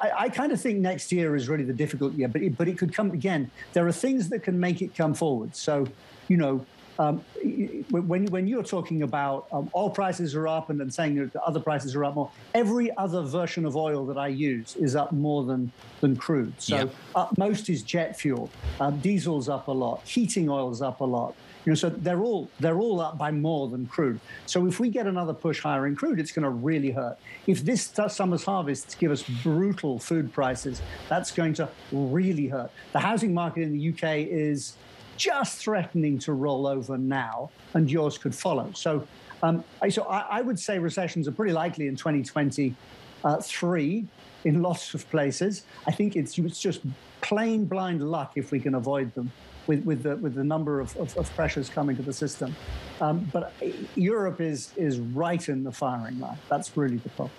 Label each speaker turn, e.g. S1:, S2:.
S1: I, I kind of think next year is really the difficult year, but it, but it could come again. There are things that can make it come forward. So, you know, um, when, when you're talking about um, oil prices are up and then saying that other prices are up more, every other version of oil that I use is up more than, than crude. So yep. up most is jet fuel. Um, diesel's up a lot. Heating oil's up a lot. You know, so they're all they're all up by more than crude. So if we get another push higher in crude, it's going to really hurt. If this summer's harvests give us brutal food prices, that's going to really hurt. The housing market in the UK is just threatening to roll over now, and yours could follow. So, um, so I, I, would say recessions are pretty likely in 2023 in lots of places. I think it's, it's just plain blind luck if we can avoid them with, with, the, with the number of, of, of pressures coming to the system. Um, but Europe is, is right in the firing line. That's really the problem.